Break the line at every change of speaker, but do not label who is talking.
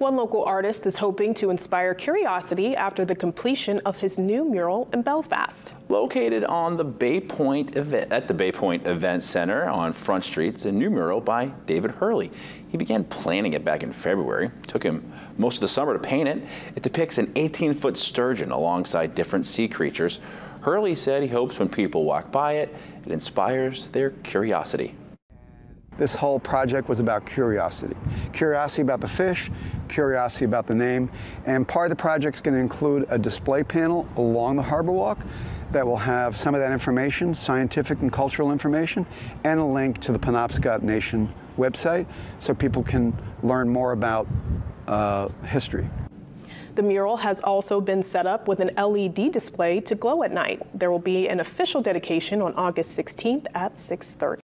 One local artist is hoping to inspire curiosity after the completion of his new mural in Belfast.
Located on the Bay Point event, at the Bay Point Event Center on Front Street, it's a new mural by David Hurley. He began planning it back in February. It Took him most of the summer to paint it. It depicts an 18-foot sturgeon alongside different sea creatures. Hurley said he hopes when people walk by it, it inspires their curiosity.
This whole project was about curiosity. Curiosity about the fish, curiosity about the name, and part of the project is going to include a display panel along the harbor walk that will have some of that information, scientific and cultural information, and a link to the Penobscot Nation website so people can learn more about uh, history.
The mural has also been set up with an LED display to glow at night. There will be an official dedication on August 16th at 6.30.